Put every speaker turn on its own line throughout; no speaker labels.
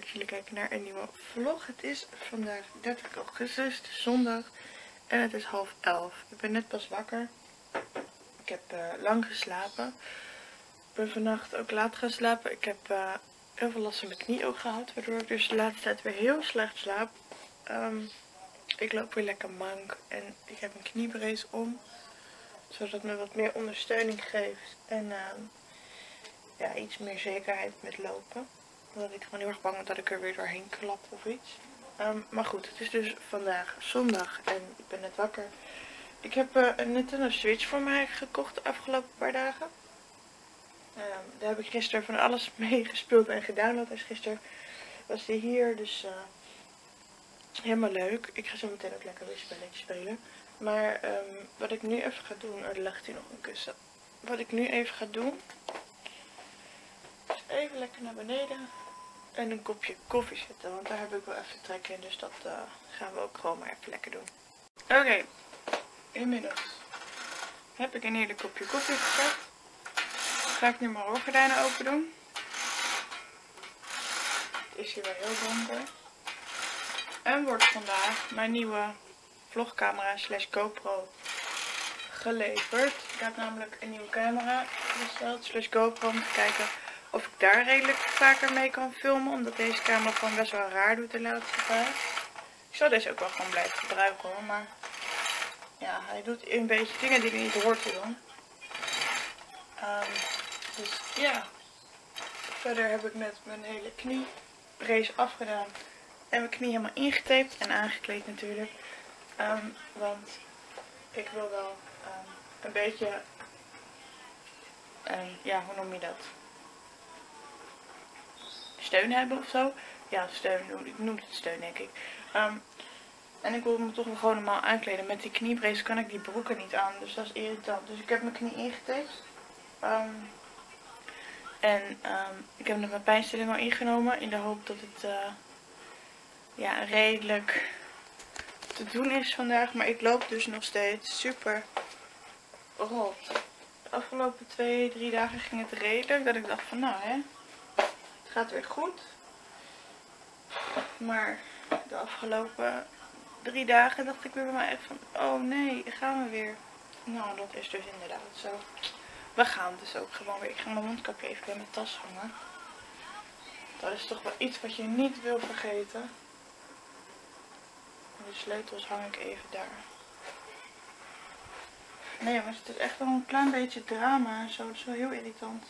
dat jullie kijken naar een nieuwe vlog. Het is vandaag 30 augustus, zondag. En het is half elf. Ik ben net pas wakker. Ik heb uh, lang geslapen. Ik ben vannacht ook laat gaan slapen. Ik heb uh, heel veel last van mijn knie ook gehad. Waardoor ik dus de laatste tijd weer heel slecht slaap. Um, ik loop weer lekker mank. En ik heb een kniebrace om. Zodat me wat meer ondersteuning geeft. En uh, ja, iets meer zekerheid met lopen omdat ik gewoon heel erg bang ben dat ik er weer doorheen klap of iets. Um, maar goed, het is dus vandaag zondag en ik ben net wakker. Ik heb uh, een Nintendo Switch voor mij gekocht de afgelopen paar dagen. Um, daar heb ik gisteren van alles mee gespeeld en gedownload. Dus gisteren was die hier, dus uh, helemaal leuk. Ik ga zo meteen ook lekker weer spelletje spelen. Maar um, wat ik nu even ga doen, er ligt hier nog een kussen. Wat ik nu even ga doen, is even lekker naar beneden en een kopje koffie zetten. Want daar heb ik wel even trek in. Dus dat uh, gaan we ook gewoon maar even lekker doen. Oké. Inmiddels heb ik een heerlijk kopje koffie gezet. Ga ik nu mijn oorgordijnen open doen. Het is hier wel heel donker. En wordt vandaag mijn nieuwe vlogcamera slash GoPro geleverd. Ik heb namelijk een nieuwe camera besteld slash GoPro om te kijken of ik daar redelijk vaker mee kan filmen. Omdat deze camera gewoon best wel raar doet de laatste tijd. Ik zal deze ook wel gewoon blijven gebruiken hoor. Maar ja, hij doet een beetje dingen die hij niet hoort te doen. Um, dus ja. Verder heb ik net mijn hele knie race afgedaan. En mijn knie helemaal ingetaped en aangekleed natuurlijk. Um, want ik wil wel um, een beetje, ja hoe noem je dat? Steun hebben of zo. Ja, steun. Ik noem het steun, denk ik. Um, en ik wil me toch gewoon normaal aankleden. Met die kniebrace kan ik die broeken niet aan. Dus dat is irritant. Dus ik heb mijn knie ingetaped. Um, en um, ik heb net mijn pijnstilling al ingenomen. In de hoop dat het uh, ja, redelijk te doen is vandaag. Maar ik loop dus nog steeds super rot. De afgelopen twee, drie dagen ging het redelijk. Dat ik dacht van nou hè gaat weer goed. Maar de afgelopen drie dagen dacht ik weer bij mij echt van, oh nee, gaan we weer. Nou, dat is dus inderdaad zo. We gaan dus ook gewoon weer. Ik ga mijn mondkapje even bij mijn tas hangen. Dat is toch wel iets wat je niet wil vergeten. De sleutels hang ik even daar. Nee maar het is echt wel een klein beetje drama en zo. Dat is wel heel irritant.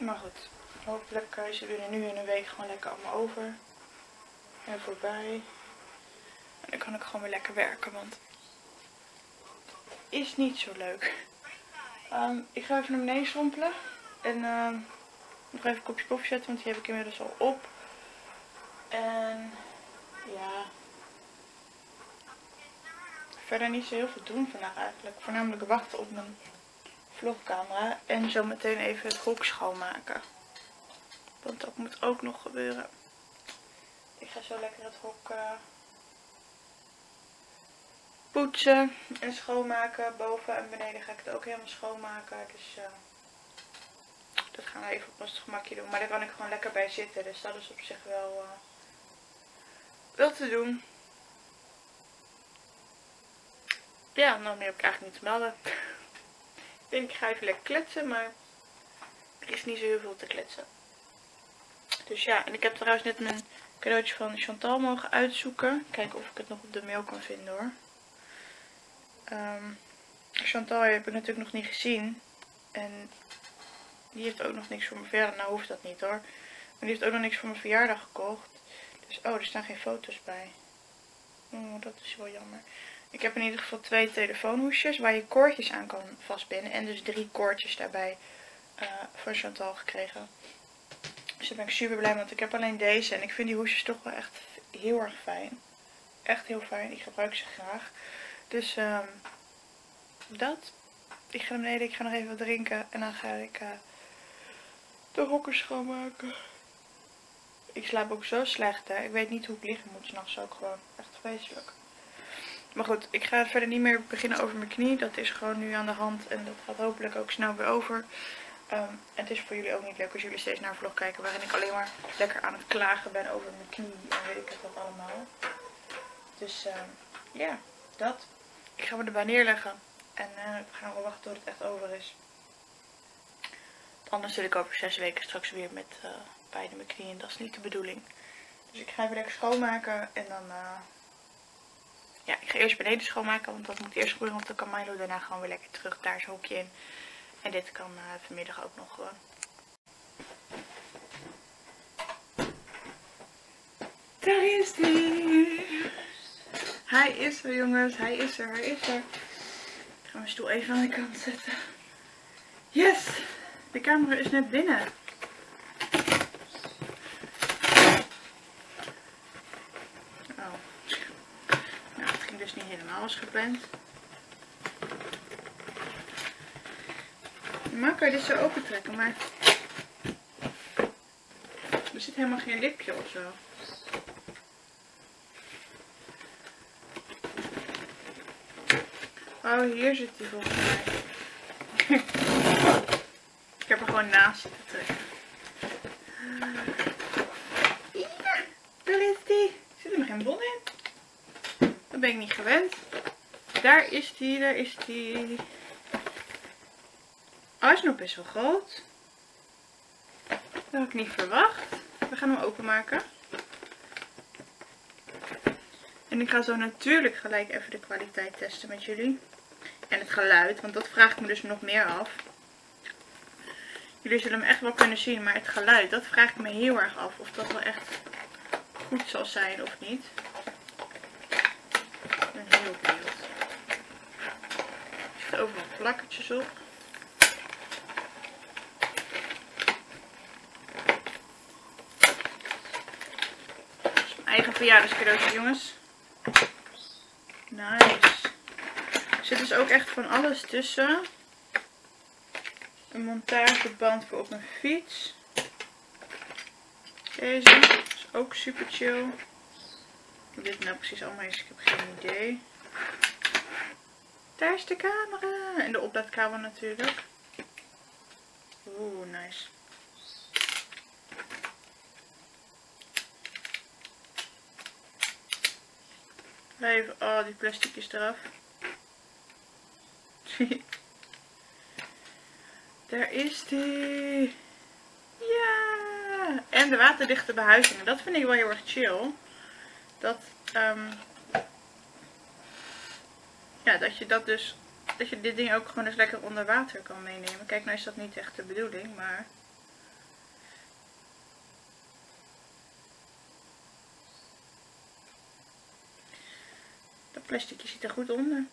Maar goed, hopelijk het er nu in een week gewoon lekker allemaal over. En voorbij. En dan kan ik gewoon weer lekker werken, want is niet zo leuk. Um, ik ga even naar beneden strompelen. En um, nog even een kopje koffie zetten, want die heb ik inmiddels al op. En ja, verder niet zo heel veel doen vandaag eigenlijk. Voornamelijk wachten op mijn vlogcamera. En zo meteen even het hok schoonmaken. Want dat moet ook nog gebeuren. Ik ga zo lekker het hok uh, poetsen en schoonmaken. Boven en beneden ga ik het ook helemaal schoonmaken. Dus uh, dat gaan we even op ons gemakje doen. Maar daar kan ik gewoon lekker bij zitten. Dus dat is op zich wel, uh, wel te doen. Ja, nou meer heb ik eigenlijk niet te melden. Ik denk ik ga even lekker kletsen, maar er is niet zo heel veel te kletsen. Dus ja, en ik heb trouwens net mijn cadeautje van Chantal mogen uitzoeken. Kijken of ik het nog op de mail kan vinden hoor. Um, Chantal heb ik natuurlijk nog niet gezien. En die heeft ook nog niks voor mijn verjaardag. Nou hoeft dat niet hoor. Maar die heeft ook nog niks voor mijn verjaardag gekocht. Dus oh, er staan geen foto's bij. Oh, dat is wel jammer. Ik heb in ieder geval twee telefoonhoesjes waar je koordjes aan kan vastbinden. En dus drie koordjes daarbij uh, van Chantal gekregen. Dus daar ben ik super blij mee, want ik heb alleen deze. En ik vind die hoesjes toch wel echt heel erg fijn. Echt heel fijn. Ik gebruik ze graag. Dus um, dat. Ik ga naar beneden. Ik ga nog even wat drinken. En dan ga ik uh, de hokken schoonmaken. Ik slaap ook zo slecht hè. Ik weet niet hoe ik liggen moet s'nachts ook gewoon. Echt vreselijk. Maar goed, ik ga verder niet meer beginnen over mijn knie. Dat is gewoon nu aan de hand en dat gaat hopelijk ook snel weer over. Ehm, het is voor jullie ook niet leuk als jullie steeds naar een vlog kijken waarin ik alleen maar lekker aan het klagen ben over mijn knie en weet ik het wat allemaal. Dus ehm, ja, dat. Ik ga me erbij neerleggen en uh, we gaan wel wachten tot het echt over is. Anders zit ik over zes weken straks weer met uh, pijn in mijn knieën. Dat is niet de bedoeling. Dus ik ga even lekker schoonmaken en dan... Uh, ja, ik ga eerst beneden schoonmaken, want dat moet eerst gebeuren. Want dan kan Milo daarna gewoon weer lekker terug daar zijn hokje in. En dit kan uh, vanmiddag ook nog gewoon. Daar is hij. Hij is er jongens, hij is er, hij is er. Ik ga mijn stoel even aan de kant zetten. Yes! De camera is net binnen. Oh. Nou, het ging gepland. Normaal kan je dit zo open trekken, maar er zit helemaal geen lipje of zo. Oh, hier zit hij volgens. Ik heb er gewoon naast zitten trekken. Ja, daar is die. Zit er geen bon in? Dat ben ik niet gewend. Daar is die, daar is die. Oh, is nog best wel groot. Dat had ik niet verwacht. We gaan hem openmaken. En ik ga zo natuurlijk gelijk even de kwaliteit testen met jullie. En het geluid, want dat vraag ik me dus nog meer af. Jullie zullen hem echt wel kunnen zien, maar het geluid, dat vraag ik me heel erg af. Of dat wel echt goed zal zijn of niet. Ik ben heel benieuwd. Er zitten overal plakkertjes op. eigen verjaardagscadeautje, jongens. Nice. Er zit dus ook echt van alles tussen. Een montageband voor op mijn fiets. Deze is ook super chill. Hoe dit nou precies allemaal is, ik heb geen idee. Daar is de camera. En de oplaadkabel natuurlijk. Oeh, nice. Even, oh die plasticjes eraf. Daar is die. Ja. En de waterdichte behuizingen. Dat vind ik wel heel erg chill. Dat, um, dat je dat dus, dat je dit ding ook gewoon eens lekker onder water kan meenemen. Kijk, nou is dat niet echt de bedoeling, maar... Dat plasticje zit er goed onder.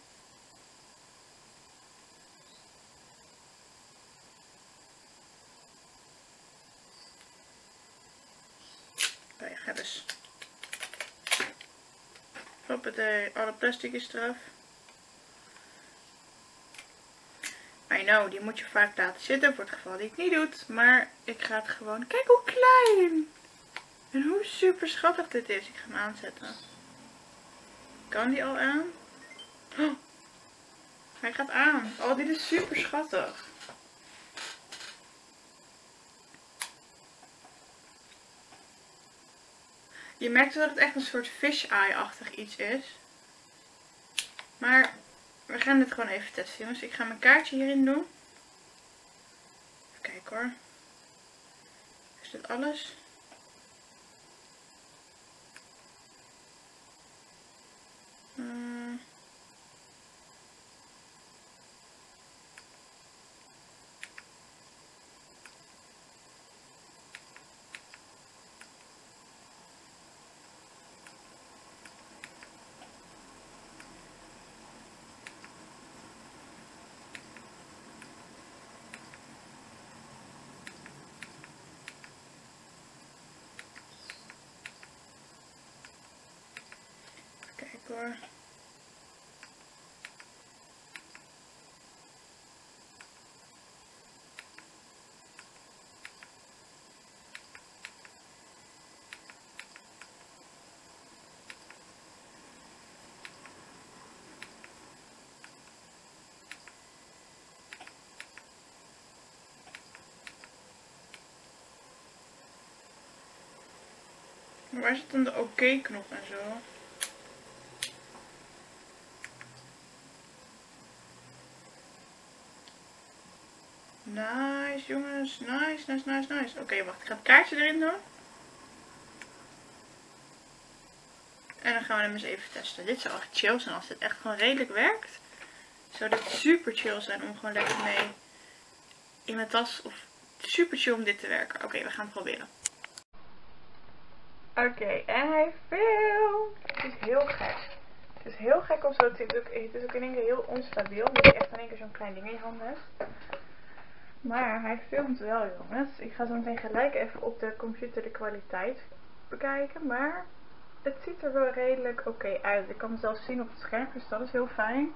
Ja, ga dus. Hoppatee, alle plastic is eraf. Know, die moet je vaak laten zitten voor het geval die het niet doet. Maar ik ga het gewoon... Kijk hoe klein! En hoe super schattig dit is. Ik ga hem aanzetten. Kan die al aan? Oh, hij gaat aan. Oh, dit is super schattig. Je merkt dat het echt een soort fish-eye-achtig iets is. Maar gaan dit gewoon even testen, jongens. Ik ga mijn kaartje hierin doen. Even kijken hoor. Is dit alles? Waar zit dan de oké-knop en zo? Nice, jongens. Nice, nice, nice, nice. Oké, wacht. Ik ga het kaartje erin doen. En dan gaan we hem eens even testen. Dit zou echt chill zijn als dit echt gewoon redelijk werkt. Zou dit super chill zijn om gewoon lekker mee in mijn tas. Of super chill om dit te werken. Oké, we gaan het proberen. Oké, en hij filmt. Het is heel gek. Het is heel gek om zo te. Het is ook in één keer heel onstabiel. Je echt in één keer zo'n klein ding in je hand hebt. Maar hij filmt wel jongens. Ik ga zo meteen gelijk even op de computer de kwaliteit bekijken. Maar het ziet er wel redelijk oké uit. Ik kan hem zelfs zien op het scherm, dus dat is heel fijn.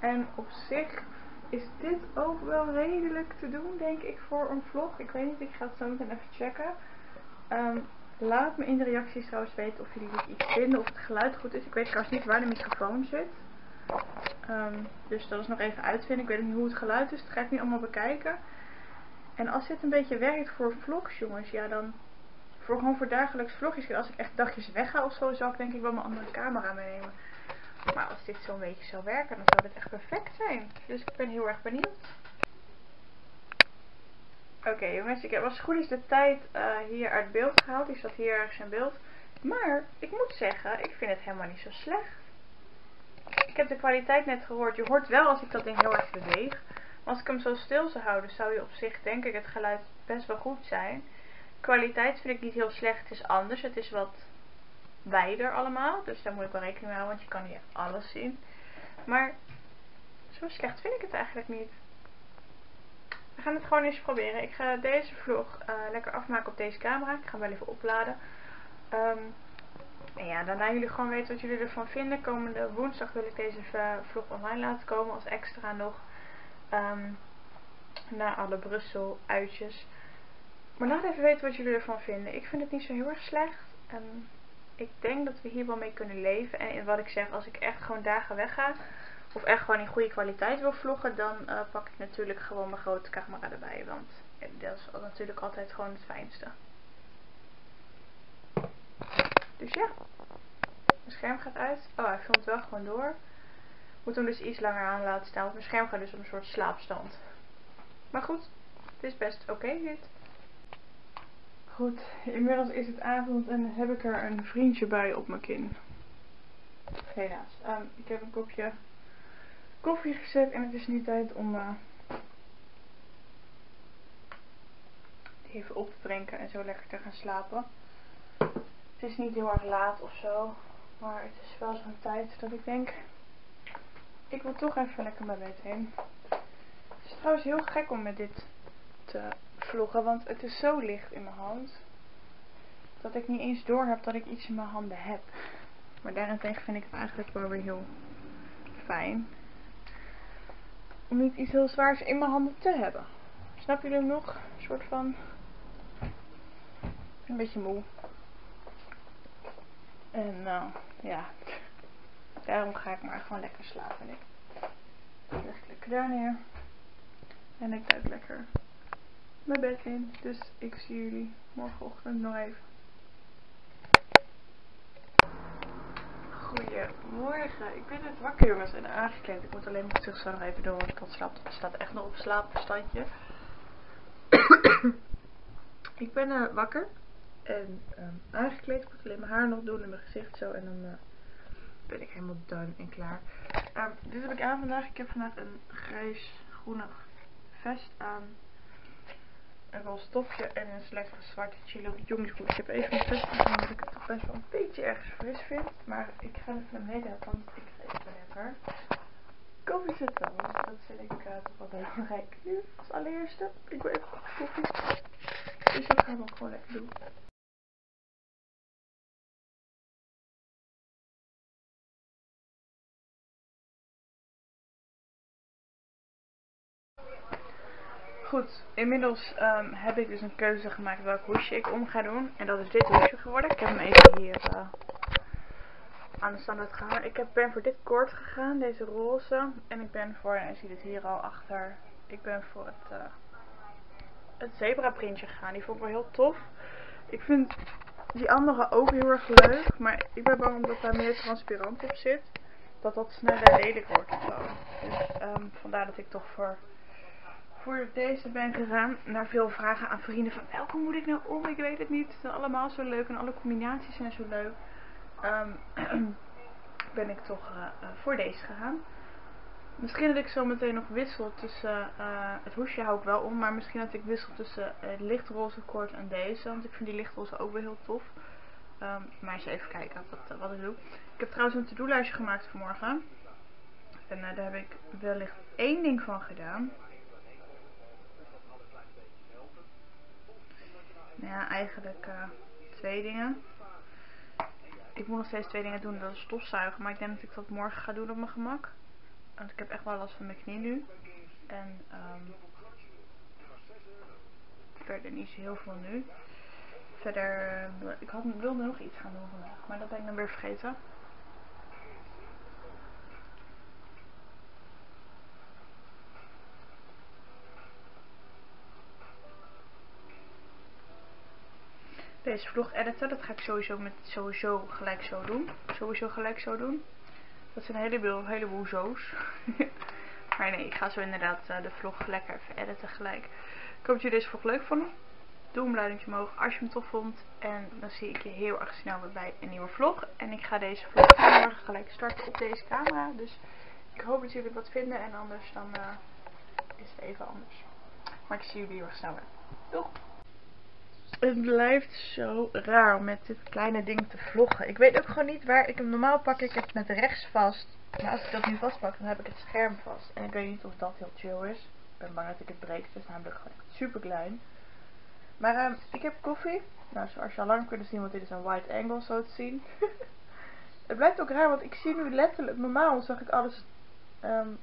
En op zich is dit ook wel redelijk te doen, denk ik, voor een vlog. Ik weet niet, ik ga het zo meteen even checken. Ehm, laat me in de reacties trouwens weten of jullie dit iets vinden, of het geluid goed is. Ik weet trouwens niet waar de microfoon zit. Ehm, dus dat is nog even uitvinden. Ik weet niet hoe het geluid is. Dat ga ik nu allemaal bekijken. En als dit een beetje werkt voor vlogs, jongens, ja dan... Voor gewoon voor dagelijks vlogjes. Als ik echt dagjes wegga of zo, zou ik denk ik wel mijn andere camera meenemen. Maar als dit zo'n beetje zou werken, dan zou dit echt perfect zijn. Dus ik ben heel erg benieuwd. Oké jongens, ik heb als goed is de tijd uh, hier uit beeld gehaald. Die zat hier ergens in beeld. Maar ik moet zeggen, ik vind het helemaal niet zo slecht. Ik heb de kwaliteit net gehoord. Je hoort wel als ik dat ding heel erg beweeg. Maar als ik hem zo stil zou houden, zou je op zich denk ik het geluid best wel goed zijn. Kwaliteit vind ik niet heel slecht. Het is anders. Het is wat wijder allemaal. Dus daar moet ik wel rekening mee houden, want je kan hier alles zien. Maar zo slecht vind ik het eigenlijk niet. We gaan het gewoon eens proberen. Ik ga deze vlog uh, lekker afmaken op deze camera. Ik ga hem wel even opladen. Um, en ja, daarna jullie gewoon weten wat jullie ervan vinden. Komende woensdag wil ik deze vlog online laten komen als extra nog. Um, na alle Brussel uitjes. Maar laat even weten wat jullie ervan vinden. Ik vind het niet zo heel erg slecht. En ik denk dat we hier wel mee kunnen leven. En wat ik zeg, als ik echt gewoon dagen wegga. Of echt gewoon in goede kwaliteit wil vloggen. Dan uh, pak ik natuurlijk gewoon mijn grote camera erbij. Want dat is natuurlijk altijd gewoon het fijnste. Dus ja. Mijn scherm gaat uit. Oh, hij filmt wel gewoon door. Moet hem dus iets langer aan laten staan. Want mijn scherm gaat dus op een soort slaapstand. Maar goed. Het is best oké dit. Goed, inmiddels is het avond en heb ik er een vriendje bij op mijn kin. Helaas. Um, ik heb een kopje koffie gezet en het is nu tijd om uh, die even op te drinken en zo lekker te gaan slapen. Het is niet heel erg laat of zo, maar het is wel zo'n tijd dat ik denk, ik wil toch even lekker mijn bed heen. Het is trouwens heel gek om met dit te vloggen, want het is zo licht in mijn hand, dat ik niet eens door heb dat ik iets in mijn handen heb. Maar daarentegen vind ik het eigenlijk wel weer heel fijn om niet iets heel zwaars in mijn handen te hebben. Snap jullie nog? Een soort van... Een beetje moe. En nou, ja. Daarom ga ik maar gewoon lekker slapen. Ik leg ik lekker daar neer. En ik duik lekker mijn bed in. Dus ik zie jullie morgenochtend nog even. Goedemorgen. Ik ben net wakker jongens en aangekleed. Ik moet alleen mijn gezicht nog even doen, want het slaap, staat echt nog op slaapstandje. ik ben uh, wakker. En um, aangekleed. Ik moet alleen mijn haar nog doen en mijn gezicht zo. En dan uh, ben ik helemaal done en klaar. Um, dit heb ik aan vandaag. Ik heb vandaag een grijs-groenig vest aan. Een roze stofje en een lekkere zwarte chilo jongensbroek. Ik heb even mijn vest aan omdat ik het toch best wel een beetje ergens fris vind. Maar ik ga even naar beneden, want ik ga even lekker koffie zetten. Want dat vind ik uh, toch wel belangrijk nu als allereerste. Ik wil even koffie. Dus dat gaan we gewoon lekker doen. Goed, inmiddels um, heb ik dus een keuze gemaakt welk hoesje ik om ga doen. En dat is dit hoesje geworden. Ik heb hem even hier uh, aan de standaard gehangen. Ik heb, ben voor dit koord gegaan, deze roze. En ik ben voor, en je ziet het hier al achter, ik ben voor het, uh, het zebra printje gegaan. Die vond ik wel heel tof. Ik vind die andere ook heel erg leuk. Maar ik ben bang omdat daar meer transparant op zit. Dat dat sneller lelijk wordt. Dus um, vandaar dat ik toch voor, voor deze ben gegaan. Naar veel vragen aan vrienden van welke moet ik nou om? Ik weet het niet. Ze zijn allemaal zo leuk en alle combinaties zijn zo leuk. Um, ben ik toch uh, voor deze gegaan. Misschien dat ik zo meteen nog wissel tussen, uh, het hoesje hou ik wel om, maar misschien dat ik wissel tussen het lichtroze koord en deze. Want ik vind die lichtroze ook wel heel tof. Um, maar eens even kijken wat, wat ik doe. Ik heb trouwens een to-do-lijstje gemaakt vanmorgen. En daar heb ik wellicht één ding van gedaan. Nou ja, eigenlijk uh, twee dingen. Ik moet nog steeds twee dingen doen, dat is stofzuigen. Maar ik denk dat ik dat morgen ga doen op mijn gemak. Want ik heb echt wel last van mijn knie nu. En um, verder niet zo heel veel nu. Verder, uh, ik had, wilde nog iets gaan doen vandaag, maar dat ben ik dan weer vergeten. Deze vlog editen, dat ga ik sowieso, met, sowieso gelijk zo doen. Sowieso gelijk zo doen. Dat zijn een heleboel, heleboel zo's. maar nee, ik ga zo inderdaad uh, de vlog lekker even editen gelijk. Ik hoop dat jullie deze vlog leuk vonden. Doe een duimpje omhoog als je hem tof vond. En dan zie ik je heel erg snel weer bij een nieuwe vlog. En ik ga deze vlog morgen gelijk starten op deze camera. Dus ik hoop dat jullie wat vinden. En anders dan uh, is het even anders. Maar ik zie jullie heel erg snel weer. Doeg! Het blijft zo raar om met dit kleine ding te vloggen. Ik weet ook gewoon niet waar ik hem... Normaal pak ik het met rechts vast. Maar als ik dat nu vastpak, dan heb ik het scherm vast. En ik weet niet of dat heel chill is. Ik ben bang dat ik het breek. Het is namelijk gewoon super klein. Maar uh, ik heb koffie. Nou, zoals je al lang kunt zien, want dit is een wide angle zo te zien. het blijft ook raar, want ik zie nu letterlijk... Normaal zag ik alles... Um,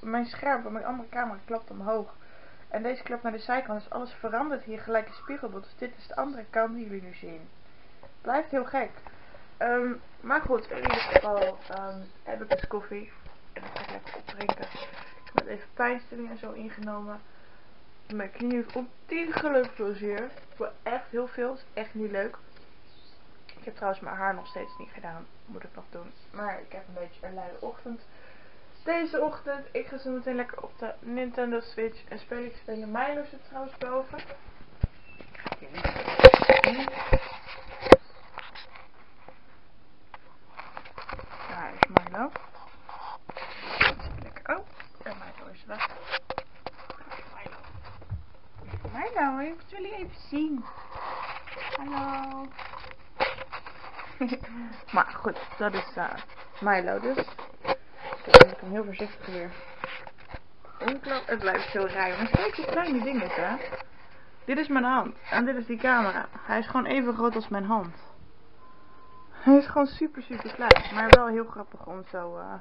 mijn scherm van mijn andere camera klapt omhoog. En deze klap naar de zijkant. Dus alles verandert hier gelijk in spiegelbeeld. Dus dit is de andere kant die jullie nu zien. Blijft heel gek. Um, maar goed, in ieder geval um, heb ik dus koffie. En dat ga ik lekker opdrinken. Ik heb even pijnstilling en zo ingenomen. Mijn knie heeft ontiegelijk veel zeer. Voor echt heel veel. is echt niet leuk. Ik heb trouwens mijn haar nog steeds niet gedaan. Moet ik nog doen. Maar ik heb een beetje een luie ochtend deze ochtend. Ik ga zo meteen lekker op de Nintendo Switch en ik spelen. Milo zit trouwens boven. Daar is Milo. Lekker. Oh, en Milo is weg. Milo. Milo, ik wil jullie even zien. Hallo. maar goed, dat is uh, Milo dus dan ik hem heel voorzichtig weer omklappen. Het blijft zo raar. Maar kijk hoe klein die ding is, hè. Dit is mijn hand. En dit is die camera. Hij is gewoon even groot als mijn hand. Hij is gewoon super, super klein. Maar wel heel grappig om zo uh,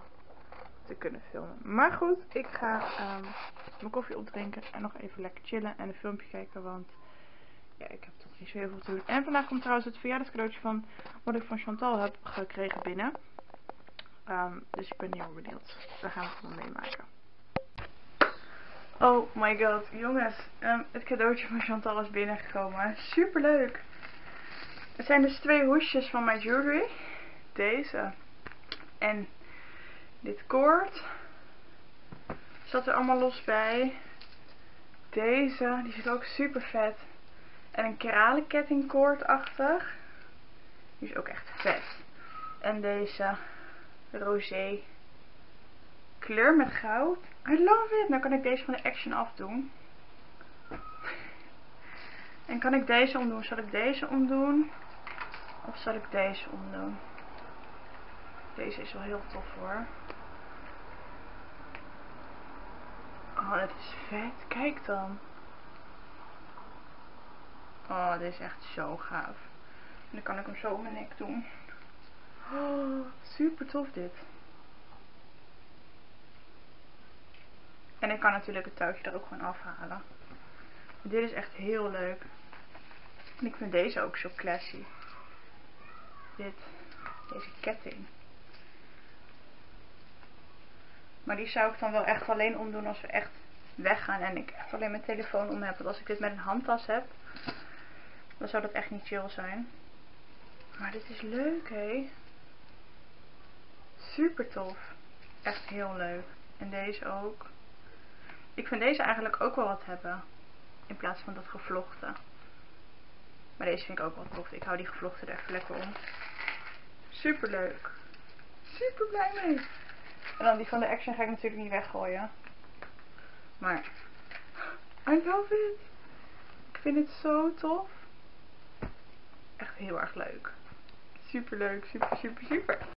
te kunnen filmen. Maar goed, ik ga um, mijn koffie opdrinken. En nog even lekker chillen en een filmpje kijken. Want ja, ik heb toch niet zo heel veel te doen. En vandaag komt trouwens het verjaardagscadeautje van wat ik van Chantal heb gekregen binnen. Um, dus ik ben heel benieuwd. Daar gaan we van meemaken. Oh my god, jongens. Um, het cadeautje van Chantal is binnengekomen. Super leuk. Het zijn dus twee hoesjes van mijn jewelry. Deze. En dit koord. Zat er allemaal los bij. Deze. Die zit ook super vet. En een kralenkettingkoord achter. Die is ook echt vet. En deze rosé kleur met goud. I love it. Nou kan ik deze van de Action afdoen. En kan ik deze omdoen? Zal ik deze omdoen? Of zal ik deze omdoen? Deze is wel heel tof hoor. Oh, dat is vet. Kijk dan. Oh, dit is echt zo gaaf. En dan kan ik hem zo om mijn nek doen. Oh, super tof dit. En ik kan natuurlijk het touwtje er ook gewoon afhalen. Dit is echt heel leuk. En ik vind deze ook zo classy. Dit. Deze ketting. Maar die zou ik dan wel echt alleen omdoen als we echt weggaan. En ik echt alleen mijn telefoon om heb. Want als ik dit met een handtas heb. Dan zou dat echt niet chill zijn. Maar dit is leuk, hé. Super tof. Echt heel leuk. En deze ook. Ik vind deze eigenlijk ook wel wat hebben. In plaats van dat gevlochten. Maar deze vind ik ook wel tof. Ik hou die gevlochten er even lekker om. Super leuk. Super blij mee. En dan die van de Action ga ik natuurlijk niet weggooien. Maar I love it. Ik vind het zo tof. Echt heel erg leuk. Super leuk. Super, super, super.